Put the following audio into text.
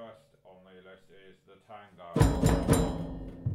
first on the list is the Tango.